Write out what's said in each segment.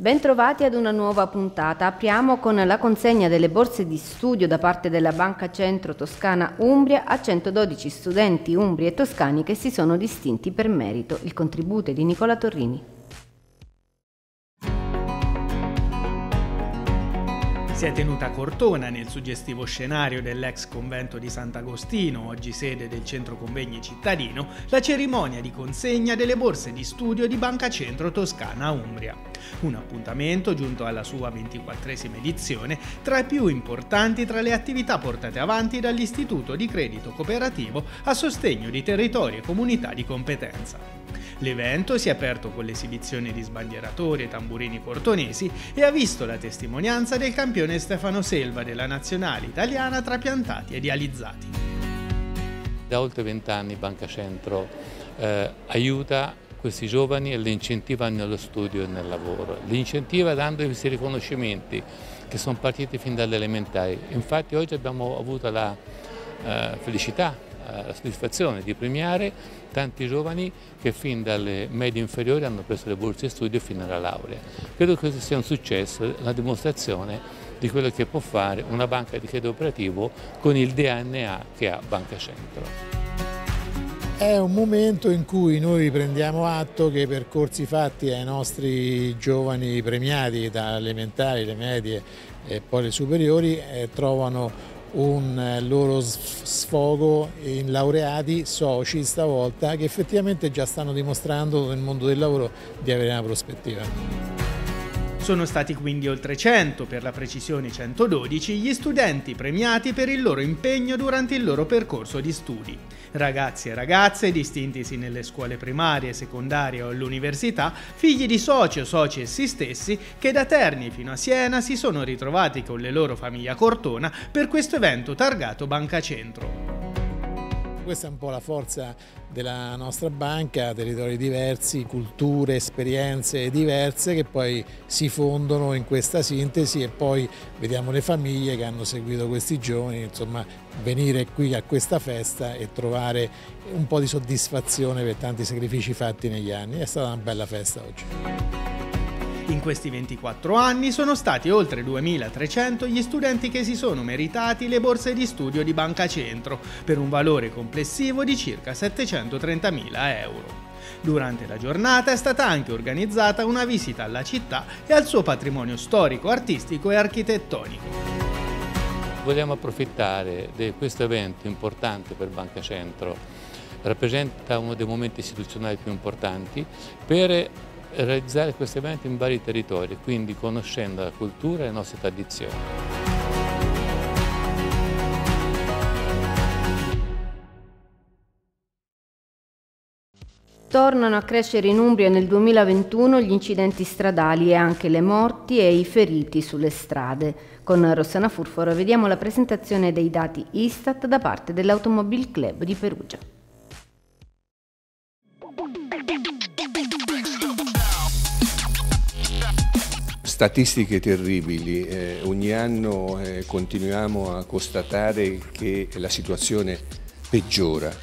Bentrovati ad una nuova puntata. Apriamo con la consegna delle borse di studio da parte della Banca Centro Toscana Umbria a 112 studenti umbri e toscani che si sono distinti per merito. Il contributo è di Nicola Torrini. Si è tenuta a Cortona, nel suggestivo scenario dell'ex convento di Sant'Agostino, oggi sede del centro convegni cittadino, la cerimonia di consegna delle borse di studio di Banca Centro Toscana Umbria. Un appuntamento giunto alla sua ventiquattresima edizione, tra i più importanti tra le attività portate avanti dall'Istituto di Credito Cooperativo a sostegno di territori e comunità di competenza. L'evento si è aperto con l'esibizione di sbandieratori e tamburini portonesi e ha visto la testimonianza del campione Stefano Selva della nazionale italiana trapiantati e dializzati. Da oltre vent'anni Banca Centro eh, aiuta questi giovani e li incentiva nello studio e nel lavoro. Li incentiva dando questi riconoscimenti che sono partiti fin dalle elementari. Infatti oggi abbiamo avuto la eh, felicità la soddisfazione di premiare tanti giovani che fin dalle medie inferiori hanno preso le borse di studio fino alla laurea. Credo che questo sia un successo, la dimostrazione di quello che può fare una banca di credito operativo con il DNA che ha Banca Centro. È un momento in cui noi prendiamo atto che i percorsi fatti ai nostri giovani premiati da elementari, le medie e poi le superiori eh, trovano un eh, loro sfogo in laureati, soci stavolta, che effettivamente già stanno dimostrando nel mondo del lavoro di avere una prospettiva. Sono stati quindi oltre 100, per la precisione 112, gli studenti premiati per il loro impegno durante il loro percorso di studi. Ragazzi e ragazze distintisi nelle scuole primarie, secondarie o all'università, figli di soci o soci essi stessi, che da Terni fino a Siena si sono ritrovati con le loro famiglie a Cortona per questo evento targato Banca Centro. Questa è un po' la forza della nostra banca, territori diversi, culture, esperienze diverse che poi si fondono in questa sintesi e poi vediamo le famiglie che hanno seguito questi giovani, insomma venire qui a questa festa e trovare un po' di soddisfazione per tanti sacrifici fatti negli anni. È stata una bella festa oggi. In questi 24 anni sono stati oltre 2300 gli studenti che si sono meritati le borse di studio di Banca Centro, per un valore complessivo di circa 730.000 euro. Durante la giornata è stata anche organizzata una visita alla città e al suo patrimonio storico, artistico e architettonico. Vogliamo approfittare di questo evento importante per Banca Centro, rappresenta uno dei momenti istituzionali più importanti, per realizzare questi eventi in vari territori, quindi conoscendo la cultura e le nostre tradizioni. Tornano a crescere in Umbria nel 2021 gli incidenti stradali e anche le morti e i feriti sulle strade. Con Rossana Furforo vediamo la presentazione dei dati Istat da parte dell'Automobile Club di Perugia. Statistiche terribili, eh, ogni anno eh, continuiamo a constatare che la situazione peggiora.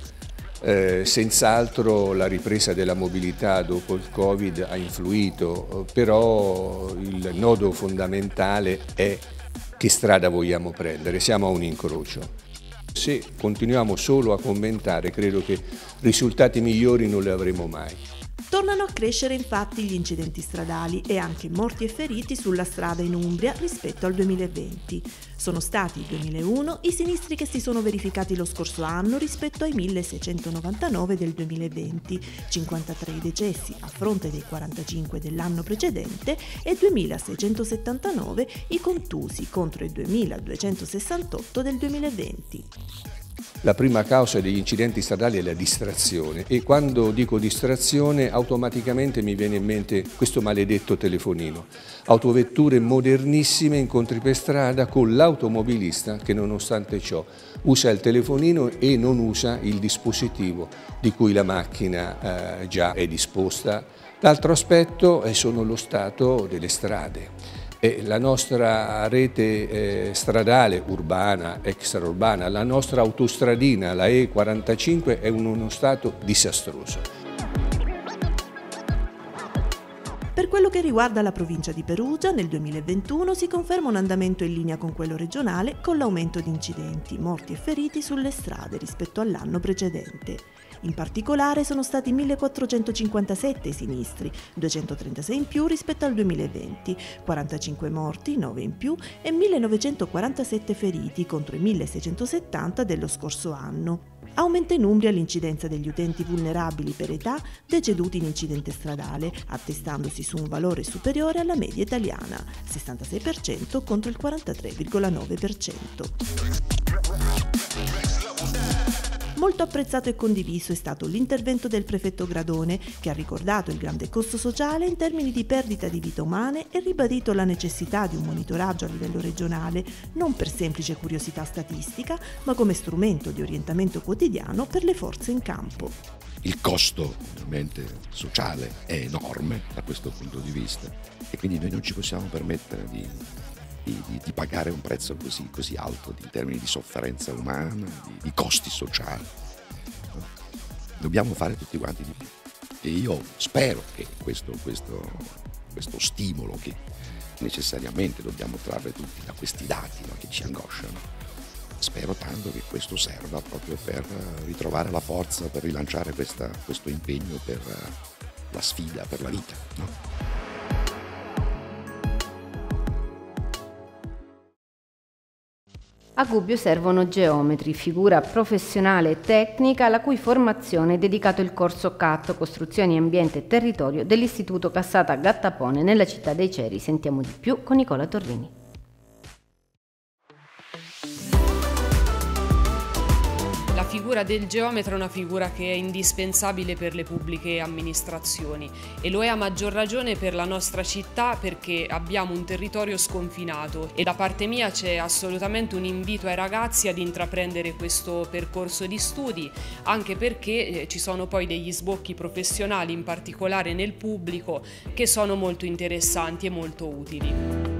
Eh, senz'altro la ripresa della mobilità dopo il Covid ha influito, però il nodo fondamentale è che strada vogliamo prendere, siamo a un incrocio. Se continuiamo solo a commentare credo che risultati migliori non li avremo mai. Tornano a crescere infatti gli incidenti stradali e anche morti e feriti sulla strada in Umbria rispetto al 2020. Sono stati il 2001 i sinistri che si sono verificati lo scorso anno rispetto ai 1699 del 2020, 53 decessi a fronte dei 45 dell'anno precedente e 2679 i contusi contro i 2268 del 2020. La prima causa degli incidenti stradali è la distrazione e quando dico distrazione automaticamente mi viene in mente questo maledetto telefonino. Autovetture modernissime, incontri per strada con l'automobilista che nonostante ciò usa il telefonino e non usa il dispositivo di cui la macchina eh, già è disposta. L'altro aspetto è sono lo stato delle strade. E la nostra rete eh, stradale urbana, extraurbana, la nostra autostradina, la E45 è in uno stato disastroso. Per quello che riguarda la provincia di Perugia, nel 2021 si conferma un andamento in linea con quello regionale con l'aumento di incidenti, morti e feriti sulle strade rispetto all'anno precedente. In particolare sono stati 1457 i sinistri, 236 in più rispetto al 2020, 45 morti, 9 in più e 1947 feriti contro i 1670 dello scorso anno. Aumenta in Umbria l'incidenza degli utenti vulnerabili per età deceduti in incidente stradale, attestandosi su un valore superiore alla media italiana, 66% contro il 43,9%. Molto apprezzato e condiviso è stato l'intervento del prefetto Gradone, che ha ricordato il grande costo sociale in termini di perdita di vite umane e ribadito la necessità di un monitoraggio a livello regionale, non per semplice curiosità statistica, ma come strumento di orientamento quotidiano per le forze in campo. Il costo ovviamente sociale è enorme da questo punto di vista e quindi noi non ci possiamo permettere di di, di, di pagare un prezzo così, così, alto in termini di sofferenza umana, di, di costi sociali. Dobbiamo fare tutti quanti di più. E io spero che questo, questo, questo stimolo che necessariamente dobbiamo trarre tutti da questi dati no, che ci angosciano, spero tanto che questo serva proprio per ritrovare la forza, per rilanciare questa, questo impegno per la sfida, per la vita. No? A Gubbio servono geometri, figura professionale e tecnica alla cui formazione è dedicato il corso CAT, Costruzioni, Ambiente e Territorio dell'Istituto Cassata Gattapone nella città dei Ceri. Sentiamo di più con Nicola Torrini. Figura del geometra è una figura che è indispensabile per le pubbliche amministrazioni e lo è a maggior ragione per la nostra città perché abbiamo un territorio sconfinato e da parte mia c'è assolutamente un invito ai ragazzi ad intraprendere questo percorso di studi anche perché eh, ci sono poi degli sbocchi professionali in particolare nel pubblico che sono molto interessanti e molto utili.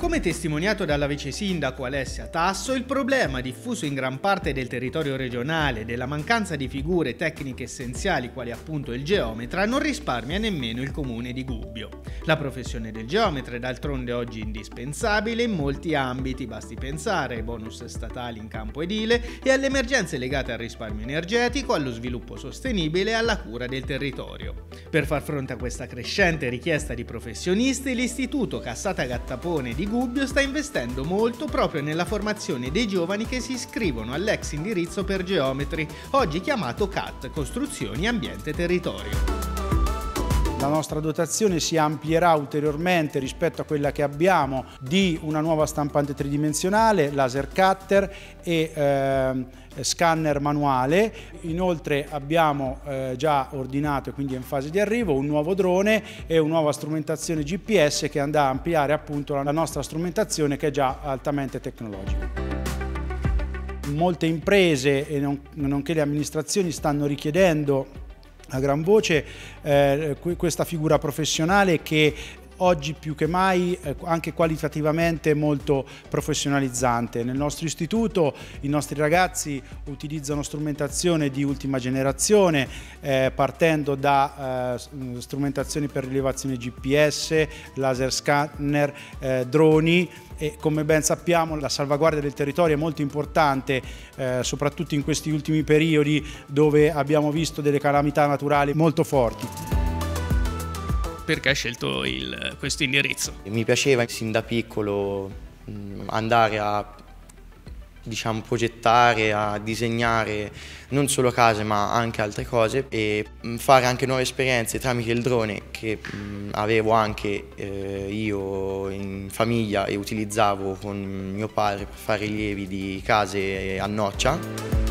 Come testimoniato dalla vice sindaco Alessia Tasso, il problema diffuso in gran parte del territorio regionale della mancanza di figure tecniche essenziali quali appunto il geometra non risparmia nemmeno il comune di Gubbio. La professione del geometra è d'altronde oggi indispensabile in molti ambiti, basti pensare ai bonus statali in campo edile e alle emergenze legate al risparmio energetico, allo sviluppo sostenibile e alla cura del territorio. Per far fronte a questa crescente richiesta di professionisti, l'Istituto Cassata Gattapone di Gubbio sta investendo molto proprio nella formazione dei giovani che si iscrivono all'ex indirizzo per geometri, oggi chiamato CAT, Costruzioni Ambiente Territorio. La nostra dotazione si amplierà ulteriormente rispetto a quella che abbiamo di una nuova stampante tridimensionale, laser cutter e eh, scanner manuale. Inoltre abbiamo eh, già ordinato, e quindi è in fase di arrivo, un nuovo drone e una nuova strumentazione GPS che andrà a ampliare appunto la nostra strumentazione che è già altamente tecnologica. Molte imprese e non, nonché le amministrazioni stanno richiedendo a gran voce eh, questa figura professionale che oggi più che mai eh, anche qualitativamente molto professionalizzante. Nel nostro istituto i nostri ragazzi utilizzano strumentazione di ultima generazione eh, partendo da eh, strumentazioni per rilevazione GPS, laser scanner, eh, droni e come ben sappiamo la salvaguardia del territorio è molto importante eh, soprattutto in questi ultimi periodi dove abbiamo visto delle calamità naturali molto forti perché hai scelto il, questo indirizzo? Mi piaceva sin da piccolo mm, andare a diciamo, progettare, a disegnare non solo case ma anche altre cose e mm, fare anche nuove esperienze tramite il drone che mm, avevo anche eh, io in famiglia e utilizzavo con mio padre per fare rilievi di case a noccia.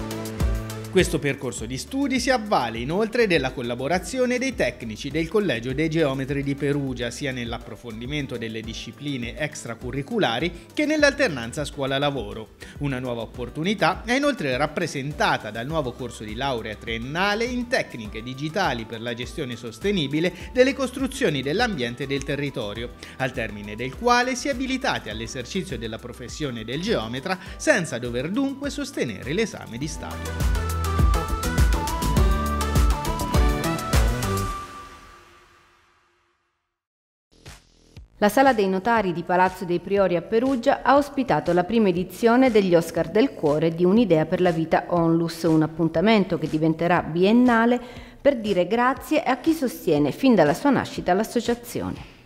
Questo percorso di studi si avvale inoltre della collaborazione dei tecnici del Collegio dei Geometri di Perugia sia nell'approfondimento delle discipline extracurriculari che nell'alternanza scuola-lavoro. Una nuova opportunità è inoltre rappresentata dal nuovo corso di laurea triennale in tecniche digitali per la gestione sostenibile delle costruzioni dell'ambiente e del territorio, al termine del quale si è abilitati all'esercizio della professione del geometra senza dover dunque sostenere l'esame di Stato. La Sala dei Notari di Palazzo dei Priori a Perugia ha ospitato la prima edizione degli Oscar del Cuore di Un'idea per la vita Onlus, un appuntamento che diventerà biennale per dire grazie a chi sostiene fin dalla sua nascita l'associazione.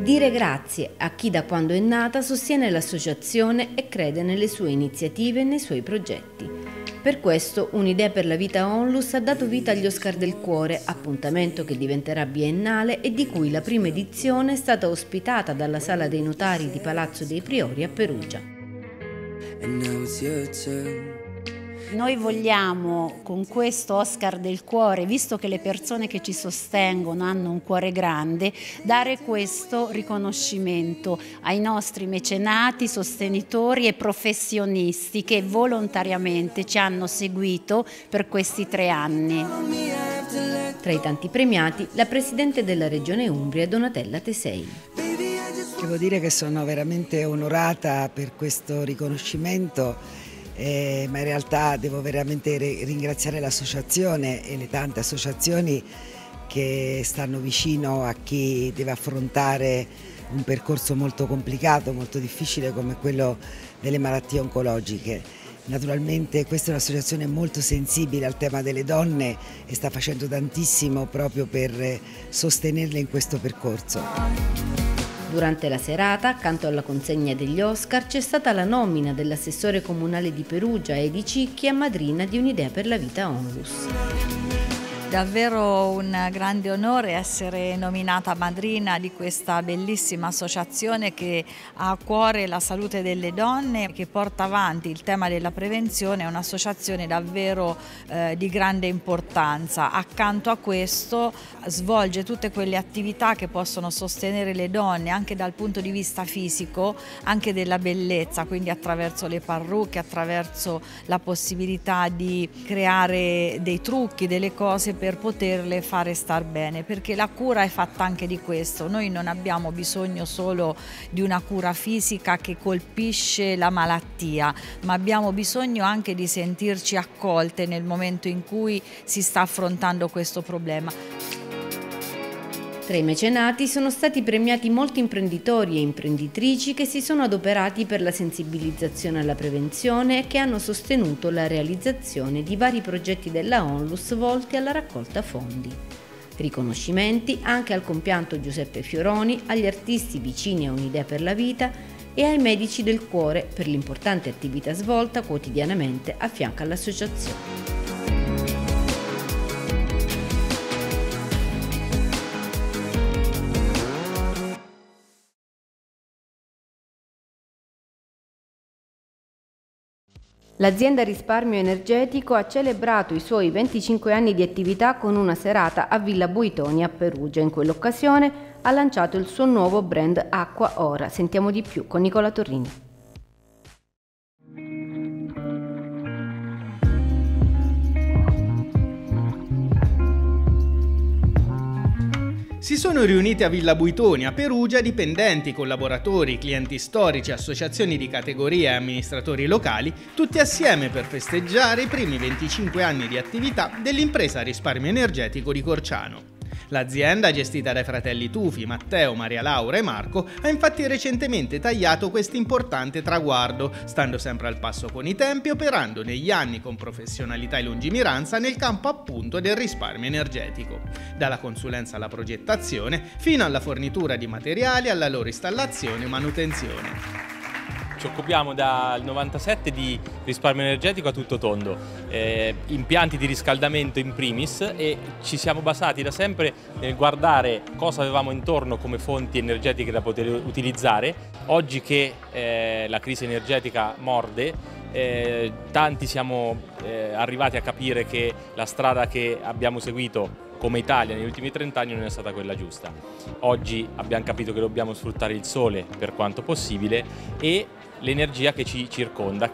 Dire grazie a chi da quando è nata sostiene l'associazione e crede nelle sue iniziative e nei suoi progetti. Per questo Un'idea per la vita Onlus ha dato vita agli Oscar del Cuore, appuntamento che diventerà biennale e di cui la prima edizione è stata ospitata dalla Sala dei Notari di Palazzo dei Priori a Perugia. Noi vogliamo con questo Oscar del cuore, visto che le persone che ci sostengono hanno un cuore grande, dare questo riconoscimento ai nostri mecenati, sostenitori e professionisti che volontariamente ci hanno seguito per questi tre anni. Tra i tanti premiati, la Presidente della Regione Umbria, Donatella Tesei. Devo dire che sono veramente onorata per questo riconoscimento eh, ma in realtà devo veramente ringraziare l'associazione e le tante associazioni che stanno vicino a chi deve affrontare un percorso molto complicato, molto difficile come quello delle malattie oncologiche. Naturalmente questa è un'associazione molto sensibile al tema delle donne e sta facendo tantissimo proprio per sostenerle in questo percorso. Durante la serata, accanto alla consegna degli Oscar, c'è stata la nomina dell'assessore comunale di Perugia Edi Cicchi a madrina di Un'idea per la vita Onlus. Davvero un grande onore essere nominata madrina di questa bellissima associazione che ha a cuore la salute delle donne, che porta avanti il tema della prevenzione, è un'associazione davvero eh, di grande importanza. Accanto a questo svolge tutte quelle attività che possono sostenere le donne anche dal punto di vista fisico, anche della bellezza, quindi attraverso le parrucche, attraverso la possibilità di creare dei trucchi, delle cose per poterle fare star bene, perché la cura è fatta anche di questo. Noi non abbiamo bisogno solo di una cura fisica che colpisce la malattia, ma abbiamo bisogno anche di sentirci accolte nel momento in cui si sta affrontando questo problema. Tra i mecenati sono stati premiati molti imprenditori e imprenditrici che si sono adoperati per la sensibilizzazione alla prevenzione e che hanno sostenuto la realizzazione di vari progetti della Onlus volti alla raccolta fondi. Riconoscimenti anche al compianto Giuseppe Fioroni, agli artisti vicini a Un'idea per la vita e ai medici del cuore per l'importante attività svolta quotidianamente a fianco all'associazione. L'azienda Risparmio Energetico ha celebrato i suoi 25 anni di attività con una serata a Villa Buitoni a Perugia. In quell'occasione ha lanciato il suo nuovo brand Acqua Ora. Sentiamo di più con Nicola Torrini. Si sono riuniti a Villa Buitoni a Perugia dipendenti, collaboratori, clienti storici, associazioni di categoria e amministratori locali, tutti assieme per festeggiare i primi 25 anni di attività dell'impresa risparmio energetico di Corciano. L'azienda, gestita dai fratelli Tufi, Matteo, Maria Laura e Marco, ha infatti recentemente tagliato questo importante traguardo, stando sempre al passo con i tempi operando negli anni con professionalità e lungimiranza nel campo appunto del risparmio energetico, dalla consulenza alla progettazione fino alla fornitura di materiali, alla loro installazione e manutenzione ci occupiamo dal 97 di risparmio energetico a tutto tondo, eh, impianti di riscaldamento in primis e ci siamo basati da sempre nel guardare cosa avevamo intorno come fonti energetiche da poter utilizzare. Oggi che eh, la crisi energetica morde, eh, tanti siamo eh, arrivati a capire che la strada che abbiamo seguito come Italia negli ultimi 30 anni non è stata quella giusta. Oggi abbiamo capito che dobbiamo sfruttare il sole per quanto possibile e l'energia che ci circonda.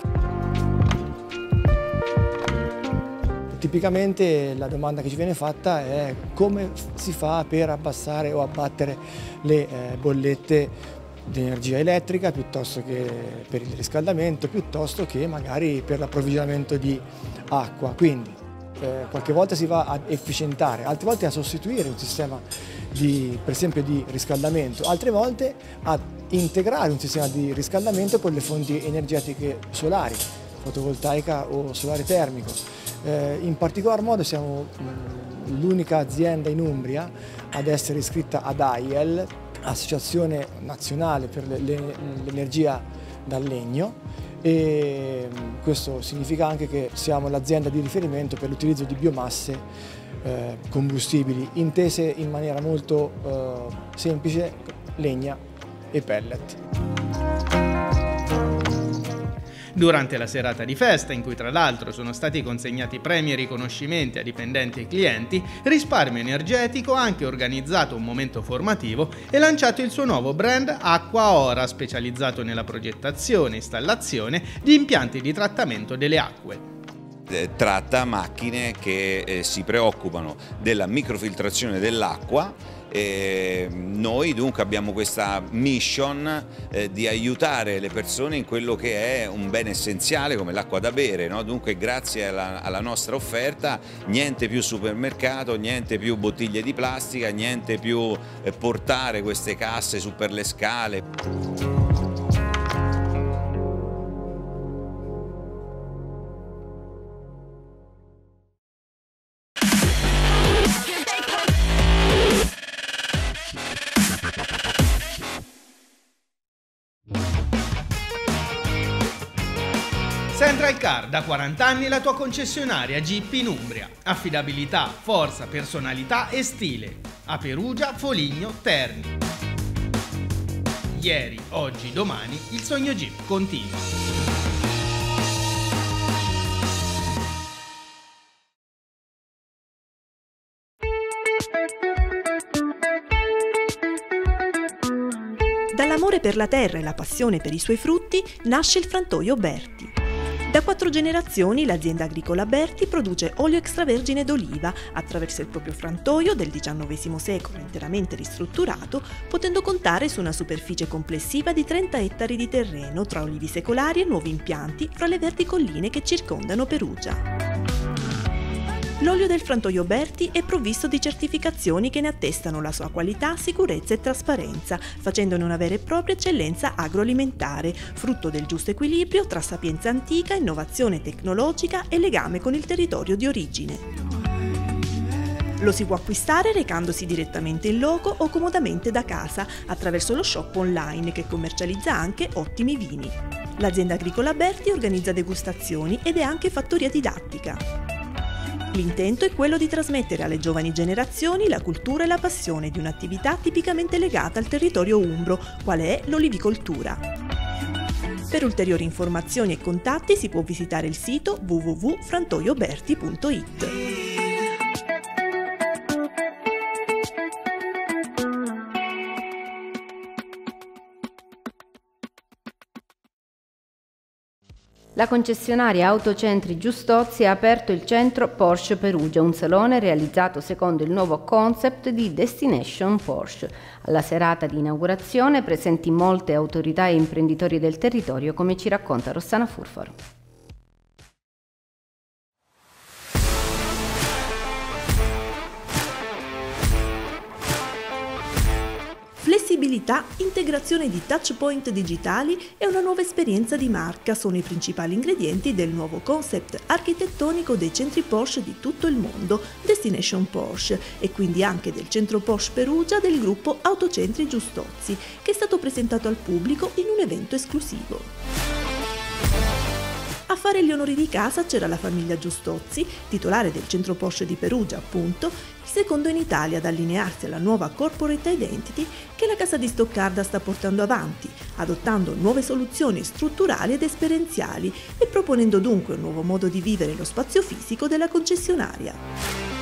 Tipicamente la domanda che ci viene fatta è come si fa per abbassare o abbattere le eh, bollette di energia elettrica piuttosto che per il riscaldamento, piuttosto che magari per l'approvvigionamento di acqua. Quindi eh, qualche volta si va a efficientare, altre volte a sostituire un sistema di, per esempio di riscaldamento, altre volte a integrare un sistema di riscaldamento con le fonti energetiche solari, fotovoltaica o solare termico. Eh, in particolar modo siamo l'unica azienda in Umbria ad essere iscritta ad AIEL, Associazione Nazionale per l'Energia dal Legno, e questo significa anche che siamo l'azienda di riferimento per l'utilizzo di biomasse eh, combustibili intese in maniera molto eh, semplice legna e pellet. Durante la serata di festa, in cui tra l'altro sono stati consegnati premi e riconoscimenti a dipendenti e clienti, Risparmio Energetico ha anche organizzato un momento formativo e lanciato il suo nuovo brand Acqua Ora, specializzato nella progettazione e installazione di impianti di trattamento delle acque. Eh, tratta macchine che eh, si preoccupano della microfiltrazione dell'acqua e noi dunque abbiamo questa mission eh, di aiutare le persone in quello che è un bene essenziale come l'acqua da bere, no? dunque grazie alla, alla, nostra offerta niente più supermercato, niente più bottiglie di plastica, niente più eh, portare queste casse su per le scale. 40 anni la tua concessionaria Jeep in Umbria. Affidabilità, forza, personalità e stile. A Perugia, Foligno, Terni. Ieri, oggi, domani, il sogno Jeep continua. Dall'amore per la terra e la passione per i suoi frutti nasce il frantoio Berti. Da quattro generazioni l'azienda agricola Berti produce olio extravergine d'oliva attraverso il proprio frantoio del XIX secolo interamente ristrutturato, potendo contare su una superficie complessiva di 30 ettari di terreno tra olivi secolari e nuovi impianti fra le verdi colline che circondano Perugia. L'olio del frantoio Berti è provvisto di certificazioni che ne attestano la sua qualità, sicurezza e trasparenza, facendone una vera e propria eccellenza agroalimentare, frutto del giusto equilibrio tra sapienza antica, innovazione tecnologica e legame con il territorio di origine. Lo si può acquistare recandosi direttamente in loco o comodamente da casa attraverso lo shop online che commercializza anche ottimi vini. L'azienda agricola Berti organizza degustazioni ed è anche fattoria didattica. L'intento è quello di trasmettere alle giovani generazioni la cultura e la passione di un'attività tipicamente legata al territorio umbro, quale è l'olivicoltura. Per ulteriori informazioni e contatti si può visitare il sito www.frantoioberti.it. La concessionaria Autocentri Giustozzi ha aperto il centro Porsche Perugia, un salone realizzato secondo il nuovo concept di Destination Porsche. Alla serata di inaugurazione presenti molte autorità e imprenditori del territorio, come ci racconta Rossana Furfaro. Flessibilità, integrazione di touchpoint digitali e una nuova esperienza di marca sono i principali ingredienti del nuovo concept architettonico dei centri Porsche di tutto il mondo, Destination Porsche, e quindi anche del centro Porsche Perugia del gruppo Autocentri Giustozzi, che è stato presentato al pubblico in un evento esclusivo. A fare gli onori di casa c'era la famiglia Giustozzi, titolare del centro Porsche di Perugia, appunto, secondo in Italia ad allinearsi alla nuova corporate identity che la casa di Stoccarda sta portando avanti, adottando nuove soluzioni strutturali ed esperienziali e proponendo dunque un nuovo modo di vivere lo spazio fisico della concessionaria.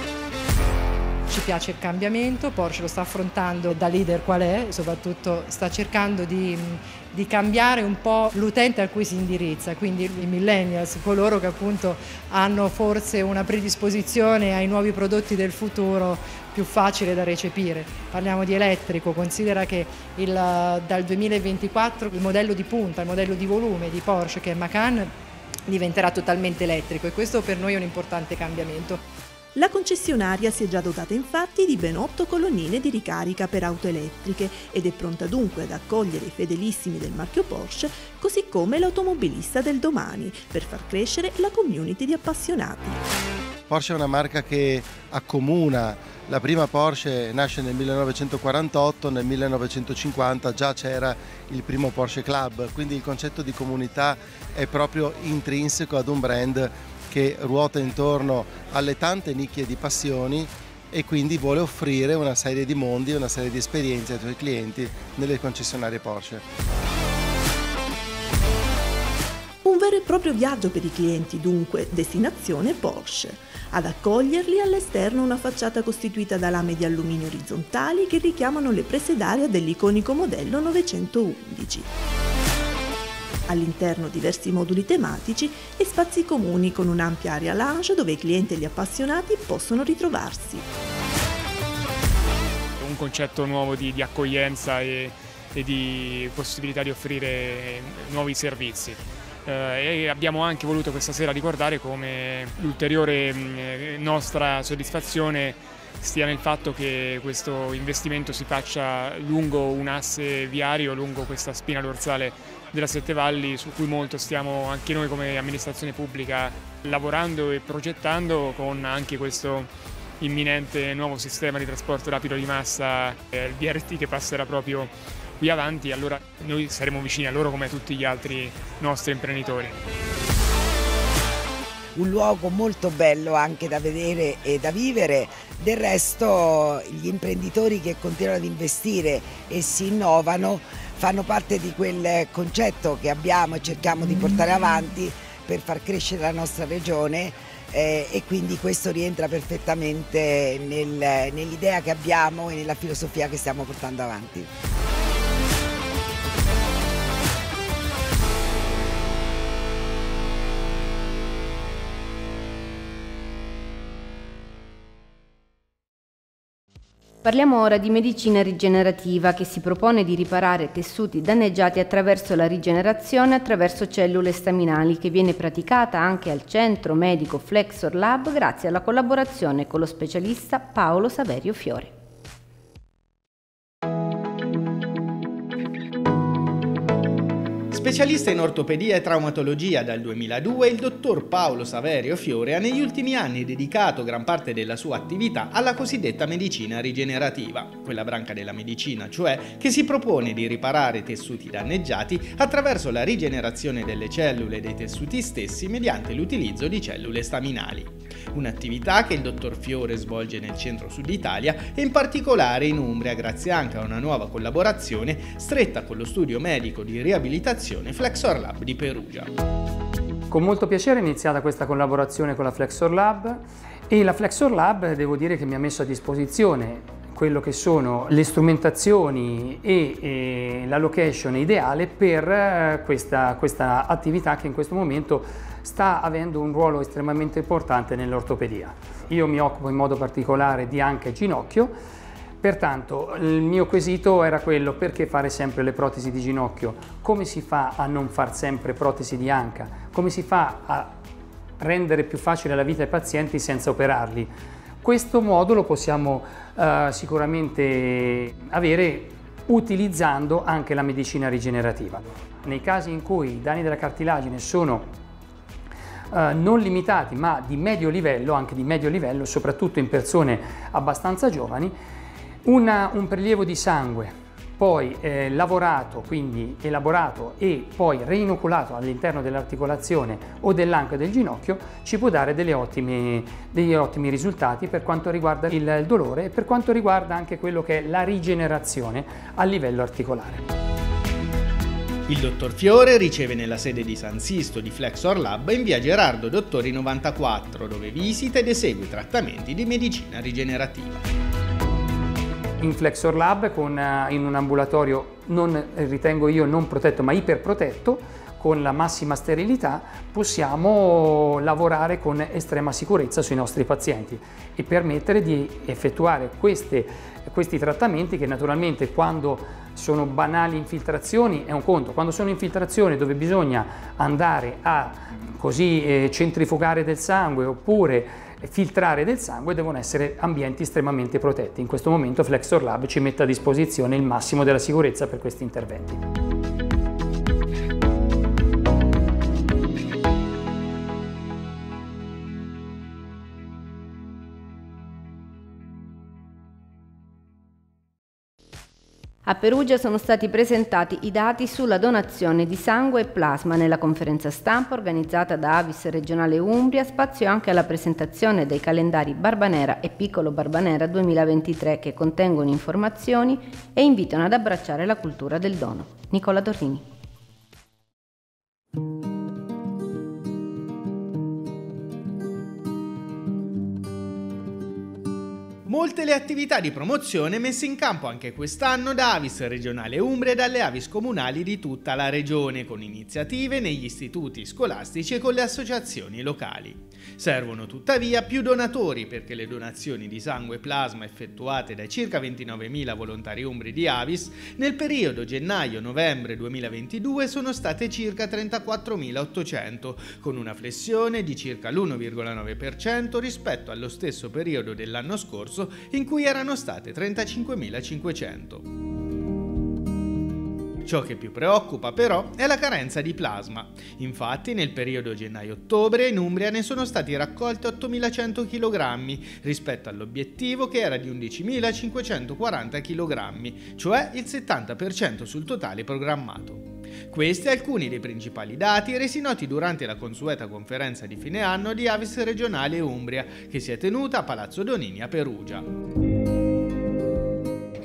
Ci piace il cambiamento, Porsche lo sta affrontando da leader qual è, soprattutto sta cercando di di cambiare un po' l'utente a cui si indirizza, quindi i millennials, coloro che appunto hanno forse una predisposizione ai nuovi prodotti del futuro più facile da recepire. Parliamo di elettrico, considera che il, dal 2024 il modello di punta, il modello di volume di Porsche che è Macan diventerà totalmente elettrico e questo per noi è un importante cambiamento. La concessionaria si è già dotata infatti di ben otto colonnine di ricarica per auto elettriche ed è pronta dunque ad accogliere i fedelissimi del marchio Porsche, così come l'automobilista del domani, per far crescere la community di appassionati. Porsche è una marca che accomuna la prima Porsche nasce nel 1948, nel 1950 già c'era il primo Porsche Club, quindi il concetto di comunità è proprio intrinseco ad un brand che ruota intorno alle tante nicchie di passioni e quindi vuole offrire una serie di mondi, una serie di esperienze ai suoi clienti nelle concessionarie Porsche. Un vero e proprio viaggio per i clienti, dunque, destinazione Porsche. Ad accoglierli all'esterno una facciata costituita da lame di alluminio orizzontali che richiamano le prese d'aria dell'iconico modello 911. All'interno diversi moduli tematici e spazi comuni con un'ampia area lounge dove i clienti e gli appassionati possono ritrovarsi. Un concetto nuovo di, di accoglienza e, e di possibilità di offrire nuovi servizi eh, e abbiamo anche voluto questa sera ricordare come l'ulteriore mm, nostra soddisfazione stia nel fatto che questo investimento si faccia lungo un asse viario, lungo questa spina dorsale della Sette Valli su cui molto stiamo anche noi come amministrazione pubblica lavorando e progettando con anche questo imminente nuovo sistema di trasporto rapido di massa, eh, il BRT che passerà proprio qui avanti, allora noi saremo vicini a loro come a tutti gli altri nostri imprenditori. Un luogo molto bello anche da vedere e da vivere, del resto gli imprenditori che continuano ad investire e si innovano fanno parte di quel concetto che abbiamo e cerchiamo di portare avanti per far crescere la nostra regione eh, e quindi questo rientra perfettamente nel, nell'idea che abbiamo e nella filosofia che stiamo portando avanti. Parliamo ora di medicina rigenerativa che si propone di riparare tessuti danneggiati attraverso la rigenerazione attraverso cellule staminali che viene praticata anche al Centro Medico Flexor Lab grazie alla collaborazione con lo specialista Paolo Saverio Fiore. Specialista in ortopedia e traumatologia dal 2002, il dottor Paolo Saverio Fiore ha negli ultimi anni dedicato gran parte della sua attività alla cosiddetta medicina rigenerativa, quella branca della medicina, cioè che si propone di riparare tessuti danneggiati attraverso la rigenerazione delle cellule dei tessuti stessi mediante l'utilizzo di cellule staminali. Un'attività che il dottor Fiore svolge nel centro-sud Italia e in particolare in Umbria grazie anche a una nuova collaborazione stretta con lo studio medico di riabilitazione Flexor Lab di Perugia. Con molto piacere è iniziata questa collaborazione con la Flexor Lab e la Flexor Lab devo dire che mi ha messo a disposizione quello che sono le strumentazioni e, e la location ideale per eh, questa, questa attività che in questo momento sta avendo un ruolo estremamente importante nell'ortopedia. Io mi occupo in modo particolare di anca e ginocchio Pertanto il mio quesito era quello perché fare sempre le protesi di ginocchio? Come si fa a non far sempre protesi di anca? Come si fa a rendere più facile la vita ai pazienti senza operarli? Questo modo lo possiamo uh, sicuramente avere utilizzando anche la medicina rigenerativa. Nei casi in cui i danni della cartilagine sono uh, non limitati ma di medio livello, anche di medio livello, soprattutto in persone abbastanza giovani, una, un prelievo di sangue poi eh, lavorato, quindi elaborato e poi reinoculato all'interno dell'articolazione o dell'anca del ginocchio ci può dare ottime, degli ottimi risultati per quanto riguarda il dolore e per quanto riguarda anche quello che è la rigenerazione a livello articolare. Il dottor Fiore riceve nella sede di San Sisto di Flexor Lab in via Gerardo Dottori 94 dove visita ed esegue trattamenti di medicina rigenerativa. in Flexor Lab con, uh, in un ambulatorio non ritengo io non protetto ma iperprotetto con la massima sterilità possiamo lavorare con estrema sicurezza sui nostri pazienti e permettere di effettuare queste, questi trattamenti che naturalmente quando sono banali infiltrazioni è un conto, quando sono infiltrazioni dove bisogna andare a così eh, centrifugare del sangue oppure filtrare del sangue devono essere ambienti estremamente protetti. In questo momento Flexor Lab ci mette a disposizione il massimo della sicurezza per questi interventi. A Perugia sono stati presentati i dati sulla donazione di sangue e plasma nella conferenza stampa organizzata da Avis regionale Umbria, spazio anche alla presentazione dei calendari Barbanera e Piccolo Barbanera 2023 che contengono informazioni e invitano ad abbracciare la cultura del dono. Nicola Torrini. Molte le attività di promozione messe in campo anche quest'anno da Avis regionale Umbria e dalle Avis comunali di tutta la regione, con iniziative negli istituti scolastici e con le associazioni locali. Servono tuttavia più donatori perché le donazioni di sangue e plasma effettuate dai circa 29.000 volontari umbri di Avis nel periodo gennaio-novembre 2022 sono state circa 34.800, con una flessione di circa l'1,9% rispetto allo stesso periodo dell'anno scorso in cui erano state 35.500. Ciò che più preoccupa però è la carenza di plasma. Infatti nel periodo gennaio-ottobre in Umbria ne sono stati raccolti 8.100 kg rispetto all'obiettivo che era di 11.540 kg, cioè il 70% sul totale programmato. Questi alcuni dei principali dati resi noti durante la consueta conferenza di fine anno di Avis regionale Umbria che si è tenuta a Palazzo Donini a Perugia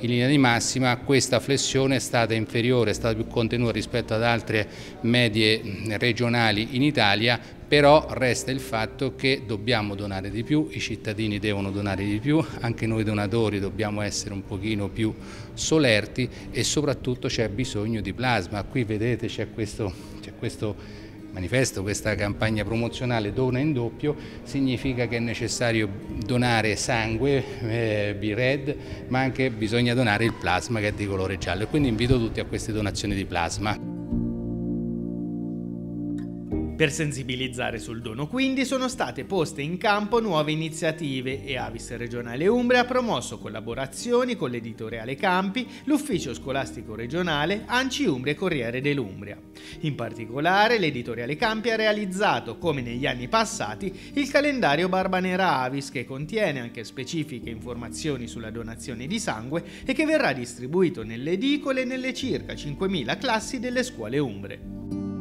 in linea di massima questa flessione è stata inferiore, è stata più contenuta rispetto ad altre medie regionali in Italia, però resta il fatto che dobbiamo donare di più, i cittadini devono donare di più, anche noi donatori dobbiamo essere un pochino più solerti e soprattutto c'è bisogno di plasma. Qui vedete c'è questo, questo manifesto, questa campagna promozionale dona in doppio, significa che è necessario donare sangue, eh, B-Red, ma anche bisogna donare il plasma che è di colore giallo e quindi invito tutti a queste donazioni di plasma. Per sensibilizzare sul dono quindi sono state poste in campo nuove iniziative e Avis Regionale Umbria ha promosso collaborazioni con l'editoriale Campi, l'ufficio scolastico regionale, Anci Umbria e Corriere dell'Umbria. In particolare l'editoriale Campi ha realizzato, come negli anni passati, il calendario Barbanera Avis che contiene anche specifiche informazioni sulla donazione di sangue e che verrà distribuito nelle edicole nelle circa 5.000 classi delle scuole umbre.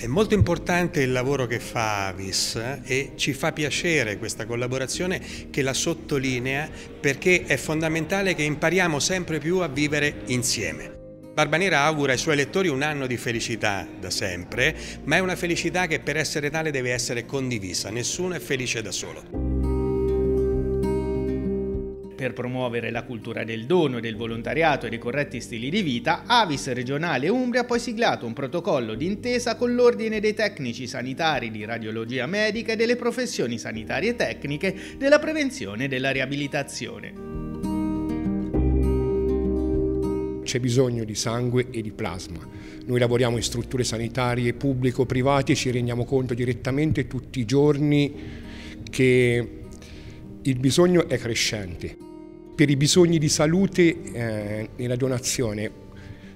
È molto importante il lavoro che fa Avis eh, e ci fa piacere questa collaborazione che la sottolinea perché è fondamentale che impariamo sempre più a vivere insieme. Barbanera augura ai suoi lettori un anno di felicità da sempre, ma è una felicità che per essere tale deve essere condivisa, nessuno è felice da solo. Per promuovere la cultura del dono, del volontariato e dei corretti stili di vita, Avis regionale Umbria ha poi siglato un protocollo d'intesa con l'Ordine dei tecnici sanitari di radiologia medica e delle professioni sanitarie tecniche della prevenzione e della riabilitazione. C'è bisogno di sangue e di plasma. Noi lavoriamo in strutture sanitarie pubblico-private e ci rendiamo conto direttamente tutti i giorni che il bisogno è crescente per i bisogni di salute eh, nella donazione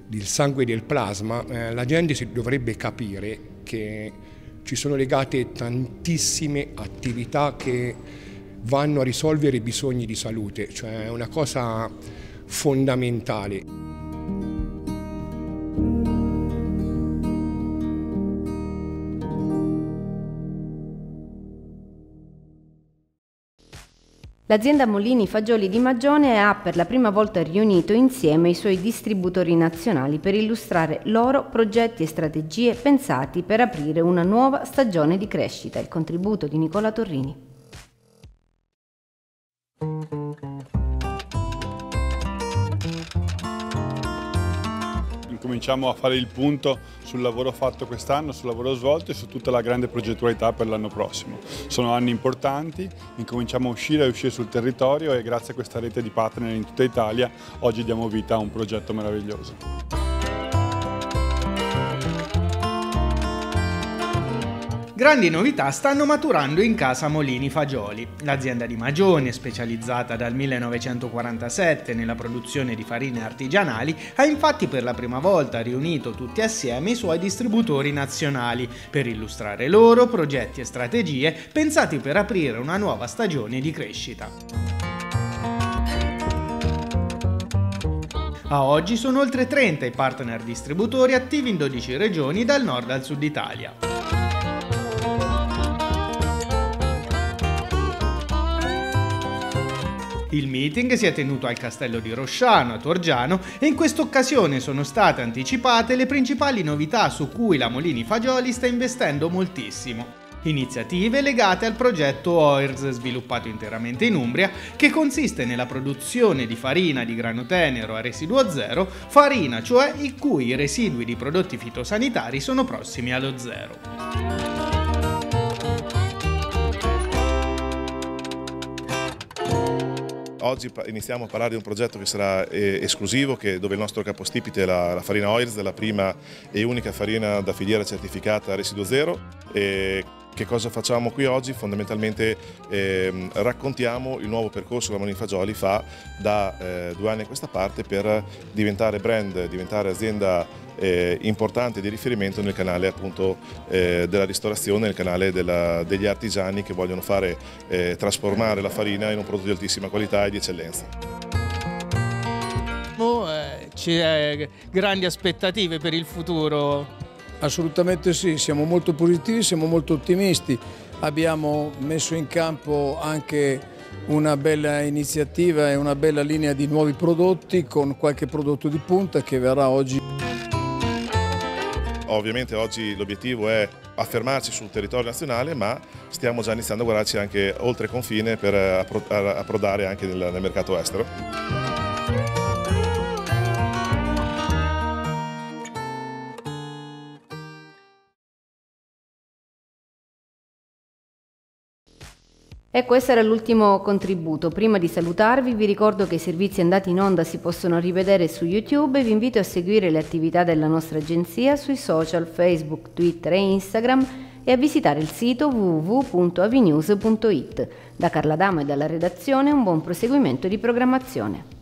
del sangue e del plasma eh, la gente dovrebbe capire che ci sono legate tantissime attività che vanno a risolvere i bisogni di salute, cioè è una cosa fondamentale. L'azienda Molini Fagioli di Magione ha per la prima volta riunito insieme i suoi distributori nazionali per illustrare loro progetti e strategie pensati per aprire una nuova stagione di crescita. Il contributo di Nicola Torrini. Incominciamo a fare il punto sul lavoro fatto quest'anno, sul lavoro svolto e su tutta la grande progettualità per l'anno prossimo. Sono anni importanti, incominciamo a uscire e uscire sul territorio e grazie a questa rete di partner in tutta Italia oggi diamo vita a un progetto meraviglioso. Grandi novità stanno maturando in casa Molini Fagioli. L'azienda di Magione, specializzata dal 1947 nella produzione di farine artigianali, ha infatti per la prima volta riunito tutti assieme i suoi distributori nazionali per illustrare loro progetti e strategie pensati per aprire una nuova stagione di crescita. A oggi sono oltre 30 i partner distributori attivi in 12 regioni dal nord al sud Italia. Il meeting si è tenuto al castello di Rosciano a Torgiano e in questa occasione sono state anticipate le principali novità su cui la Molini Fagioli sta investendo moltissimo. Iniziative legate al progetto OIRS sviluppato interamente in Umbria che consiste nella produzione di farina di grano tenero a residuo zero, farina cioè i cui residui di prodotti fitosanitari sono prossimi allo zero. Oggi iniziamo a parlare di un progetto che sarà eh, esclusivo, che, dove il nostro capostipite è la, farina Oils, la prima e unica farina da filiera certificata a residuo zero. Che cosa facciamo qui oggi? Fondamentalmente eh, raccontiamo il nuovo percorso che la Molin Fagioli fa da eh, due anni a questa parte per diventare brand, diventare azienda eh, importante di riferimento nel canale appunto, eh, della ristorazione, nel canale della, degli artigiani che vogliono fare eh, trasformare la farina in un prodotto di altissima qualità e di eccellenza. Eh, c'è grandi aspettative per il futuro Assolutamente sì, siamo molto positivi, siamo molto ottimisti. Abbiamo messo in campo anche una bella iniziativa e una bella linea di nuovi prodotti con qualche prodotto di punta che verrà oggi. Ovviamente oggi l'obiettivo è affermarci sul territorio nazionale ma stiamo già iniziando a guardarci anche oltre confine per approdare anche nel, mercato estero. E questo era l'ultimo contributo. Prima di salutarvi vi ricordo che i servizi andati in onda si possono rivedere su YouTube e vi invito a seguire le attività della nostra agenzia sui social Facebook, Twitter e Instagram e a visitare il sito www.avinews.it. Da Carla Damo e dalla redazione un buon proseguimento di programmazione.